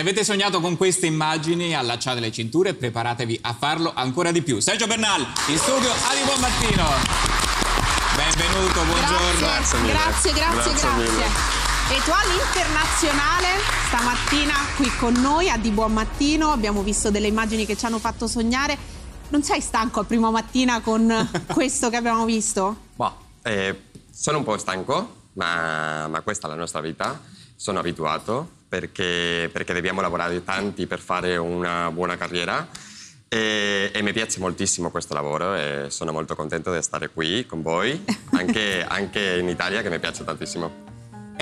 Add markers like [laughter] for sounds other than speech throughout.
avete sognato con queste immagini, allacciate le cinture e preparatevi a farlo ancora di più. Sergio Bernal, in studio, Ali buon mattino. Benvenuto, buongiorno. Grazie, grazie, grazie. grazie. Etuale internazionale stamattina qui con noi a Di Buon Mattino, abbiamo visto delle immagini che ci hanno fatto sognare. Non sei stanco a prima mattina con [laughs] questo che abbiamo visto? Boh, eh, sono un po' stanco, ma, ma, questa è la nostra vita. Sono abituato perché, perché dobbiamo lavorare tanti per fare una buona carriera. E, e, mi piace moltissimo questo lavoro e sono molto contento di stare qui con voi, anche, [laughs] anche in Italia che mi piace tantissimo.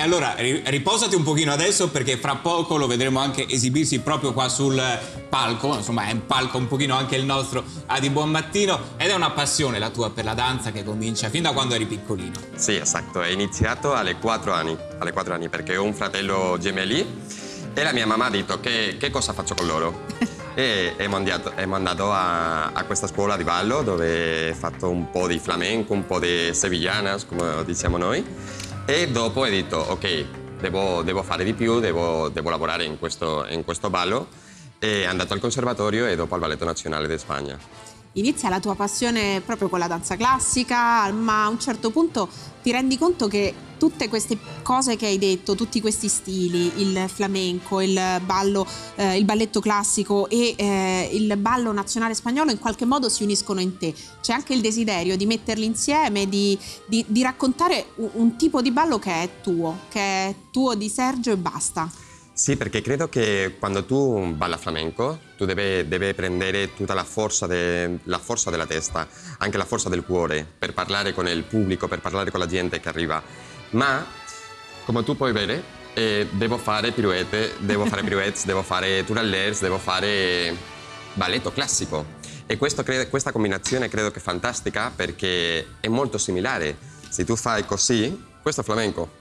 E allora riposati un pochino adesso perché fra poco lo vedremo anche esibirsi proprio qua sul palco, insomma è un palco un pochino anche il nostro a di buon mattino ed è una passione la tua per la danza che comincia fin da quando eri piccolino. Sì, esatto, è iniziato alle 4 anni, alle 4 anni perché ho un fratello gemelli e la mia mamma ha detto che, che cosa faccio con loro. [laughs] e mi andato, andato a, a, questa scuola di ballo dove ho fatto un po' di flamenco, un po' di sevillanas, come diciamo noi e dopo ho detto, ok, devo, devo fare di più, devo, devo lavorare in questo, in questo ballo. E andato al conservatorio e dopo al Balletto Nazionale di Spagna inizia la tua passione proprio con la danza classica, ma a un certo punto ti rendi conto che tutte queste cose che hai detto, tutti questi stili, il flamenco, il ballo, eh, il balletto classico e eh, il ballo nazionale spagnolo in qualche modo si uniscono in te. C'è anche il desiderio di metterli insieme, di, di, di raccontare un, un tipo di ballo che è tuo, che è tuo di Sergio e basta. Sì, perché credo che quando tu balla flamenco, tu devi, devi prendere tutta la forza, de, la forza, della testa, anche la forza del cuore, per parlare con il pubblico, per parlare con la gente che arriva. Ma, come tu puoi vedere, eh, devo fare pirouette, devo fare pirouettes, [laughs] devo fare tourallers, devo fare balletto classico. E questo, questa combinazione credo che è fantastica perché è molto similare. Se tu fai così, questo è flamenco,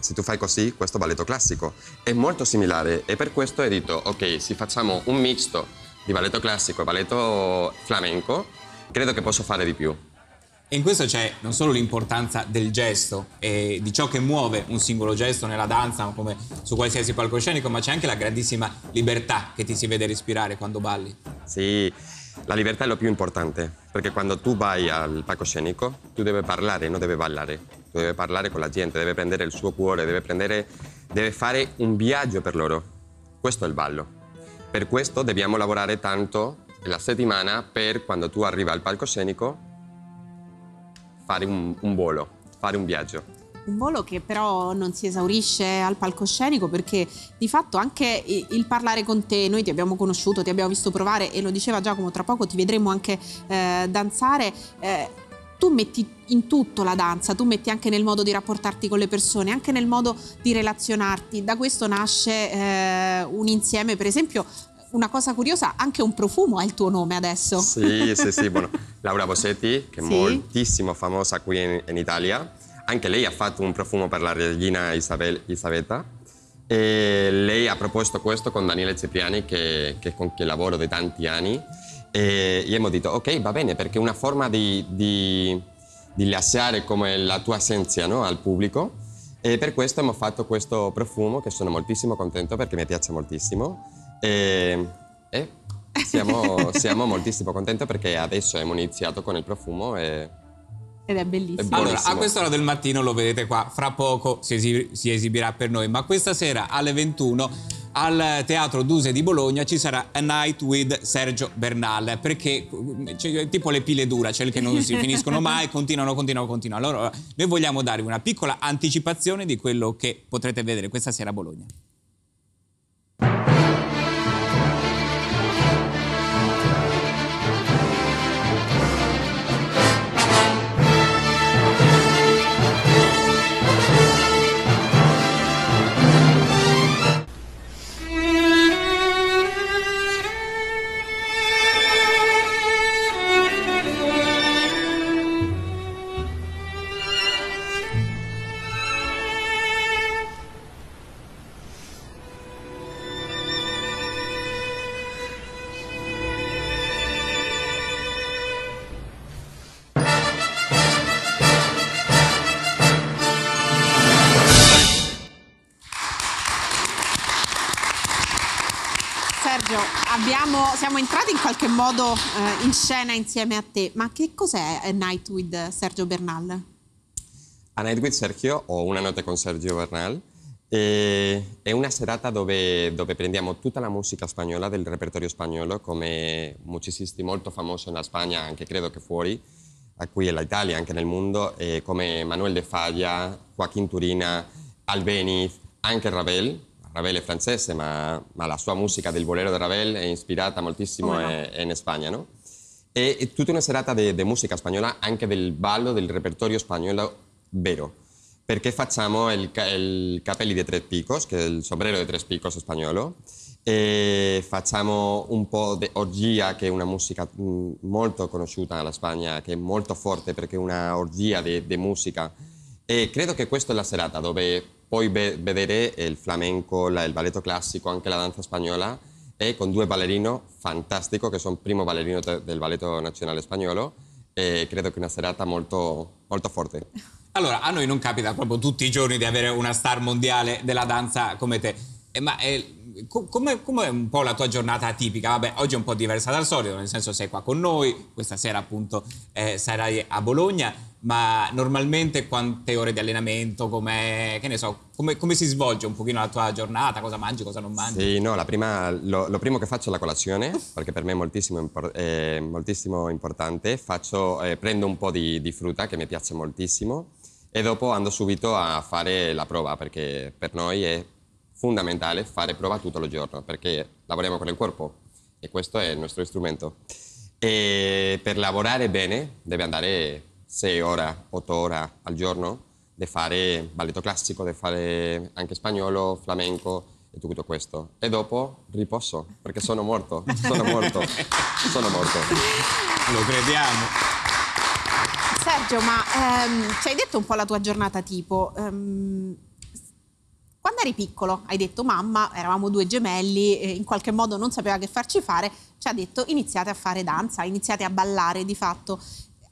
se tu fai così, questo balletto classico è molto similare e per questo ho detto, ok, se facciamo un misto di balletto classico e balletto flamenco, credo che posso fare di più. E in questo c'è non solo l'importanza del gesto e di ciò che muove un singolo gesto nella danza, come su qualsiasi palcoscenico, ma c'è anche la grandissima libertà che ti si vede respirare quando balli. Sì, la libertà è lo più importante, perché quando tu vai al palcoscenico, tu devi parlare, non devi ballare. Tu devi parlare con la gente, deve prendere il suo cuore, deve, prendere, deve fare un viaggio per loro. Questo è il ballo. Per questo dobbiamo lavorare tanto la settimana per quando tu arrivi al palcoscenico fare un, un volo, fare un viaggio un volo che però non si esaurisce al palcoscenico perché di fatto anche il parlare con te, noi ti abbiamo conosciuto, ti abbiamo visto provare e lo diceva Giacomo, tra poco ti vedremo anche eh, danzare. Eh, tu metti in tutto la danza, tu metti anche nel modo di rapportarti con le persone, anche nel modo di relazionarti. Da questo nasce eh, un insieme, per esempio, una cosa curiosa, anche un profumo ha il tuo nome adesso. Sì, sì, sì. Bueno, [laughs] Laura Bosetti, che è sì. moltissimo famosa qui in, in Italia anche lei ha fatto un profumo per la regina Isabel, Isabetta e lei ha proposto questo con Daniele Cipriani che, che con chi lavoro da tanti anni e gli abbiamo detto ok va bene perché è una forma di, di, di lasciare come la tua essenza no, al pubblico. E per questo abbiamo fatto questo profumo che sono moltissimo contento perché mi piace moltissimo. E, e siamo, [laughs] siamo moltissimo contenti perché adesso abbiamo iniziato con il profumo e ed è bellissimo. Allora, a quest'ora del mattino lo vedete qua, fra poco si, esib si esibirà per noi, ma questa sera alle 21 al Teatro Duse di Bologna ci sarà A Night with Sergio Bernal perché cioè, tipo le pile dura, cioè che non si [laughs] finiscono mai, continuano, continuano, continuano. Allora noi vogliamo dare una piccola anticipazione di quello che potrete vedere questa sera a Bologna. Siamo entrati in qualche modo eh, in scena insieme a te, ma che cos'è A Night with Sergio Bernal? A Night with Sergio o Una notte con Sergio Bernal eh, è una serata dove, dove, prendiamo tutta la musica spagnola del repertorio spagnolo come musicisti molto famosi in Spagna, anche credo che fuori, qui in Italia, anche nel mondo, come Manuel de Falla, Joaquín Turina, Albeniz, anche Ravel, Ravel è francese, ma, ma, la sua musica del bolero di Ravel è ispirata moltissimo oh, no. è, in Spagna, no? E, e, tutta una serata di musica spagnola, anche del ballo del repertorio spagnolo vero. Perché facciamo il, il capelli di tre picos, che è il sombrero di tre picos spagnolo, e facciamo un po' di orgia, che è una musica mm, molto conosciuta nella Spagna, che è molto forte perché è una orgia di musica. E credo che questa è la serata dove poi vedere il flamenco, il balletto classico, anche la danza spagnola e con due ballerini fantastico che sono primo ballerino del balletto nazionale spagnolo e credo che una serata molto, molto forte. Allora, a noi non capita proprio tutti i giorni di avere una star mondiale della danza come te, eh, ma eh, come, è un po' la tua giornata tipica? Vabbè, oggi è un po' diversa dal solito, nel senso sei qua con noi, questa sera appunto eh, sarai a Bologna, ma normalmente quante ore di allenamento, come, so, come, come, si svolge un pochino la tua giornata, cosa mangi, cosa non mangi? Sì, no, prima, lo, lo, primo che faccio è la colazione, perché per me è moltissimo, eh, moltissimo importante, faccio, eh, prendo un po' di, di frutta che mi piace moltissimo e dopo ando subito a fare la prova, perché per noi è fondamentale fare prova tutto il giorno perché lavoriamo con il corpo e questo è il nostro strumento. E per lavorare bene deve andare 6 ore, 8 ore al giorno, di fare balletto classico, di fare anche spagnolo, flamenco e tutto questo. E dopo riposo perché sono morto, sono morto, sono morto. Lo crediamo. Sergio, ma ehm, ci hai detto un po' la tua giornata tipo. Ehm, quando eri piccolo hai detto mamma, eravamo due gemelli, eh, in qualche modo non sapeva che farci fare, ci ha detto iniziate a fare danza, iniziate a ballare di fatto.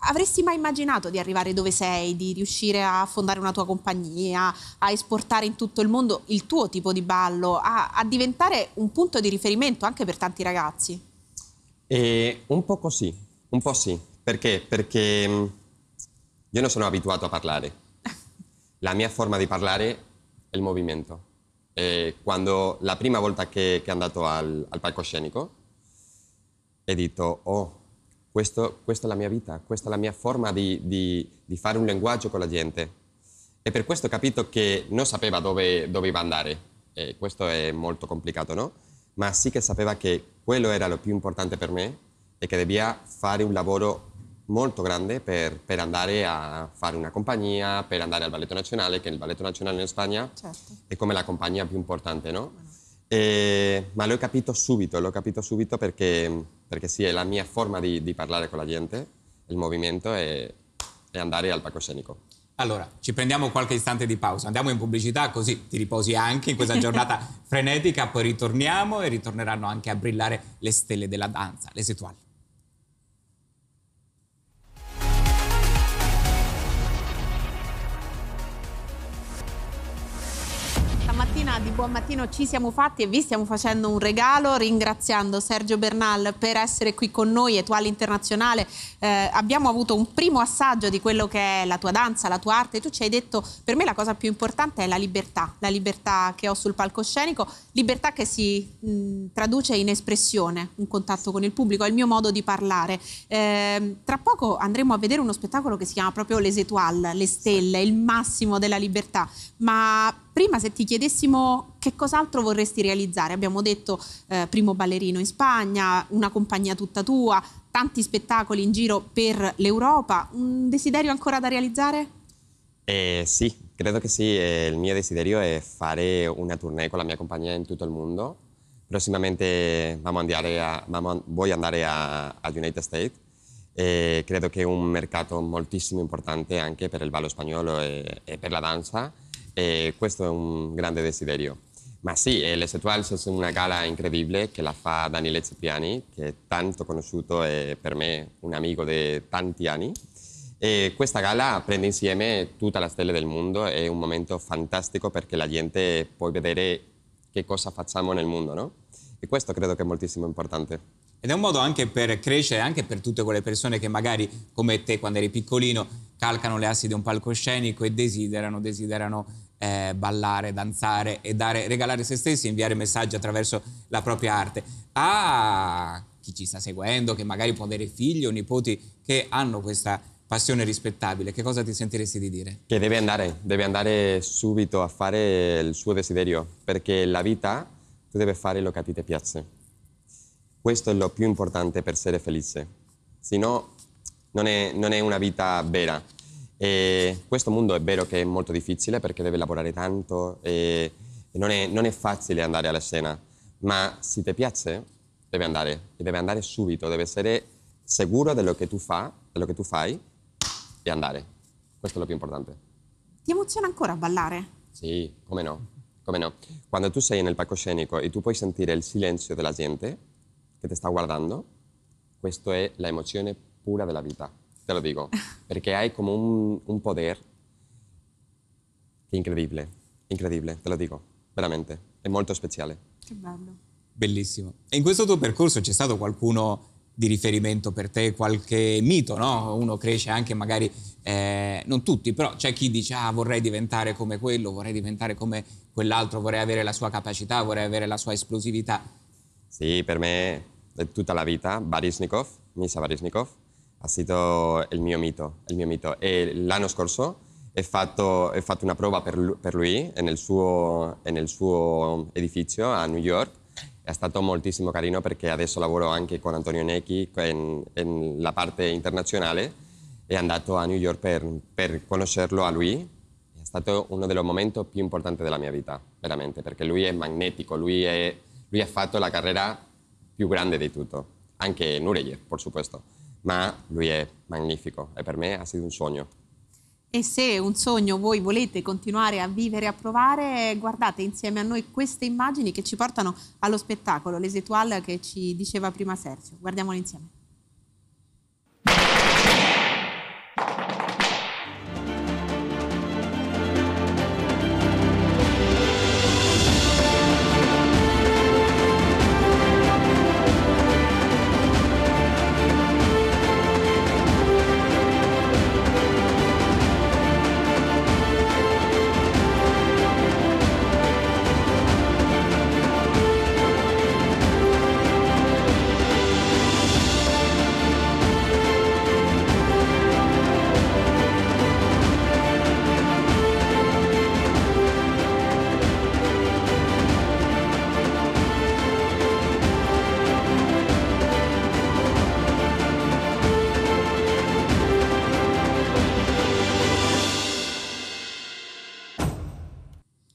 Avresti mai immaginato di arrivare dove sei, di riuscire a fondare una tua compagnia, a esportare in tutto il mondo il tuo tipo di ballo, a, a diventare un punto di riferimento anche per tanti ragazzi? Eh, un po' così, un po' sì. Perché? Perché mm, io non sono abituato a parlare. [laughs] La mia forma di parlare il movimento. E quando la prima volta che, che è andato al, al palcoscenico, ho detto, oh, questo, questa è la mia vita, questa è la mia forma di, di, di, fare un linguaggio con la gente. E per questo ho capito che non sapeva dove doveva andare. E questo è molto complicato, no? Ma sì che sapeva che quello era lo più importante per me e che doveva fare un lavoro molto grande per, per, andare a fare una compagnia, per andare al Balletto Nazionale, che il Balletto Nazionale in Spagna certo. è come la compagnia più importante, no? E, ma l'ho capito subito, l'ho capito subito perché, perché sì, è la mia forma di, di parlare con la gente, il movimento e, e andare al palcoscenico. Allora, ci prendiamo qualche istante di pausa, andiamo in pubblicità così ti riposi anche in questa giornata [laughs] frenetica, poi ritorniamo e ritorneranno anche a brillare le stelle della danza, le setuali. Di buon mattino ci siamo fatti e vi stiamo facendo un regalo ringraziando Sergio Bernal per essere qui con noi, Etuale Internazionale. Eh, abbiamo avuto un primo assaggio di quello che è la tua danza, la tua arte. Tu ci hai detto, per me la cosa più importante è la libertà, la libertà che ho sul palcoscenico, libertà che si mh, traduce in espressione, un contatto con il pubblico, è il mio modo di parlare. Eh, tra poco andremo a vedere uno spettacolo che si chiama proprio Les Étoiles, le stelle, il massimo della libertà, ma prima se ti chiedessimo che cos'altro vorresti realizzare, abbiamo detto eh, primo ballerino in Spagna, una compagnia tutta tua, tanti spettacoli in giro per l'Europa, un desiderio ancora da realizzare? Eh, sì, credo che sì, eh, il mio desiderio è fare una tournée con la mia compagnia in tutto il mondo. Prossimamente andare a, voglio andare a, a United States. E credo che è un mercato moltissimo importante anche per il ballo spagnolo e, e per la danza e questo è un grande desiderio. Ma sì, Les Etoiles è una gala incredibile che la fa Daniele Cipriani, che è tanto conosciuto e per me un amico di tanti anni. E questa gala prende insieme tutta la stelle del mondo, è un momento fantastico perché la gente può vedere che cosa facciamo nel mondo, no? E questo credo che è moltissimo importante. Ed è un modo anche per crescere, anche per tutte quelle persone che magari, come te quando eri piccolino, calcano le assi di un palcoscenico e desiderano, desiderano eh, ballare, danzare e dare, regalare se stessi inviare messaggi attraverso la propria arte. A chi ci sta seguendo, che magari può avere figli o nipoti che hanno questa passione rispettabile, che cosa ti sentiresti di dire? Che deve andare, deve andare subito a fare il suo desiderio, perché la vita tu devi fare quello che a ti piace. Questo è lo più importante per essere felice, se no non è, non è una vita vera. E questo mondo è vero che è molto difficile perché deve lavorare tanto e, non, è, non, è, facile andare alla scena, ma se ti piace deve andare e deve andare subito, deve essere sicuro di quello che tu, fa, quello che tu fai e andare. Questo è lo più importante. Ti emoziona ancora ballare? Sì, come no, come no. Quando tu sei nel palcoscenico e tu puoi sentire il silenzio della gente che ti sta guardando, questa è l'emozione pura della vita te lo dico, perché hai come un, un poder che è incredibile, incredibile, te lo dico, veramente, è molto speciale. Che bello. Bellissimo. E in questo tuo percorso c'è stato qualcuno di riferimento per te, qualche mito, no? Uno cresce anche magari, eh, non tutti, però c'è chi dice ah vorrei diventare come quello, vorrei diventare come quell'altro, vorrei avere la sua capacità, vorrei avere la sua esplosività. Sì, per me è tutta la vita, Barisnikov, Misa Barisnikov, ha stato il mio mito. Il mio mito. E l'anno scorso ho fatto, ho fatto una prova per lui nel, suo, nel suo edificio a New York. È stato moltissimo carino perché adesso lavoro anche con Antonio Necchi nella parte internazionale. È andato a New York per, per conoscerlo a lui. È stato uno dei momenti più importanti della mia vita, veramente, perché lui è magnetico, lui, è, lui ha fatto la carriera più grande di tutto, anche Nureyev, per supuesto ma lui è magnifico e per me ha stato un sogno. E se un sogno voi volete continuare a vivere e a provare, guardate insieme a noi queste immagini che ci portano allo spettacolo, les che ci diceva prima Sergio. Guardiamole insieme.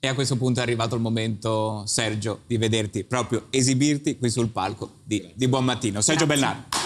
E a questo punto è arrivato il momento, Sergio, di vederti proprio esibirti qui sul palco di, di Buon Mattino. Sergio Grazie. Bernardo.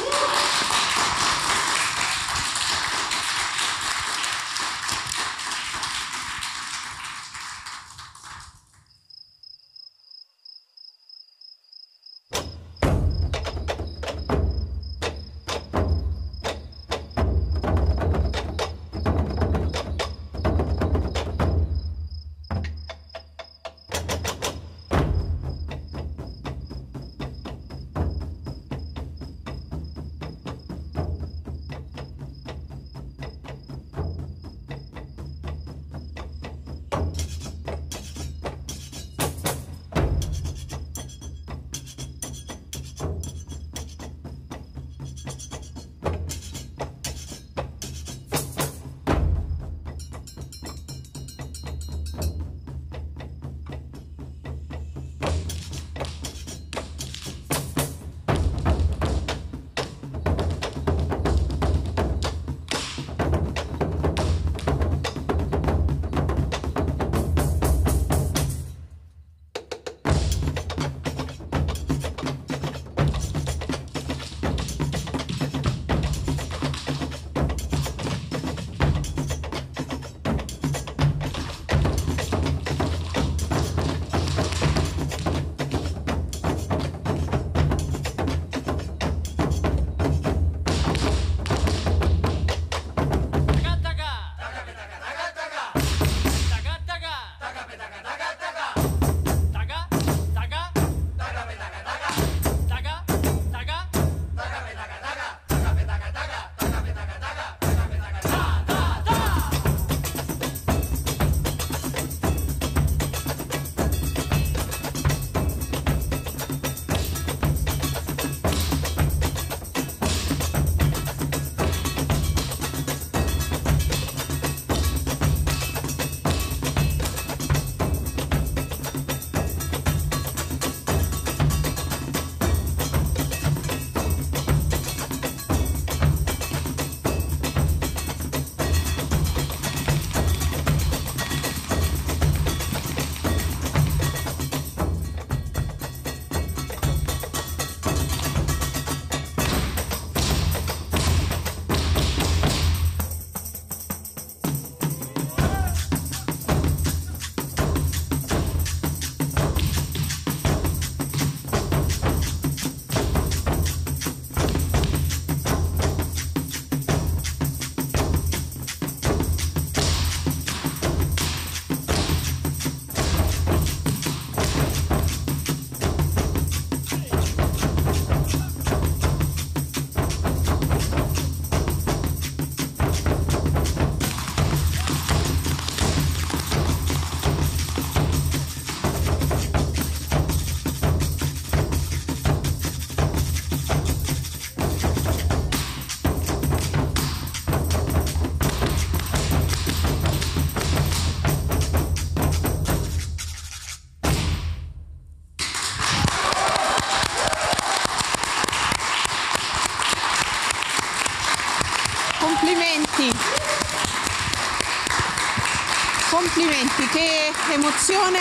Che emozione.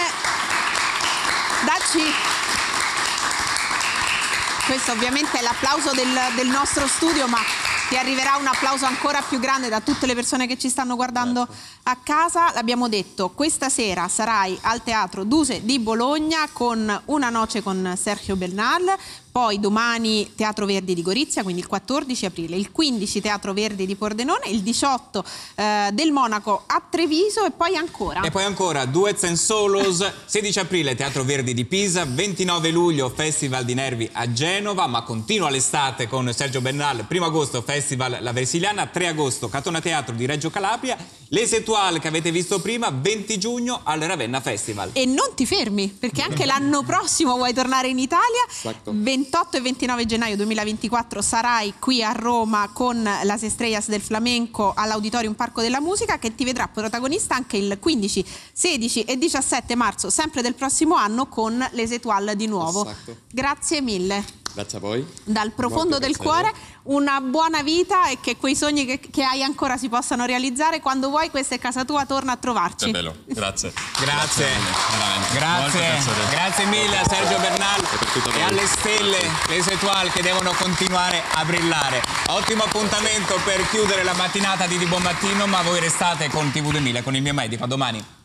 Dacci. Questo ovviamente è l'applauso del, del nostro studio, ma ti arriverà un applauso ancora più grande da tutte le persone che ci stanno guardando a casa. L'abbiamo detto, questa sera sarai al Teatro Duse di Bologna con Una noce con Sergio Bernal, poi domani Teatro Verdi di Gorizia, quindi il 14 aprile, il 15 Teatro Verdi di Pordenone, il 18 eh, del Monaco a Treviso e poi ancora. E poi ancora Duets and Solos, 16 aprile Teatro Verdi di Pisa, 29 luglio Festival di Nervi a Genova, ma continua l'estate con Sergio Bernal, 1 agosto Festival La Versiliana, 3 agosto Catona Teatro di Reggio Calabria, l'Esetual che avete visto prima, 20 giugno al Ravenna Festival. E non ti fermi, perché anche [laughs] l'anno prossimo vuoi tornare in Italia. Esatto. 28 e 29 gennaio 2024 sarai qui a Roma con las Estrellas del Flamenco all'Auditorium Parco della Musica che ti vedrà protagonista anche il 15, 16 e 17 marzo, sempre del prossimo anno con l'Esetual di nuovo. Esatto. Grazie mille. Grazie a voi. Dal profondo Molto del cuore una buona vita e che quei sogni che, che hai ancora si possano realizzare. Quando vuoi questa è casa tua, torna a trovarci. Che bello, [laughs] grazie. Grazie, grazie, grazie mille a Sergio Bernal e voi. alle stelle, le Esetual che devono continuare a brillare. Ottimo appuntamento per chiudere la mattinata di Di Buon Mattino, ma voi restate con TV2000 con il mio medico. A domani.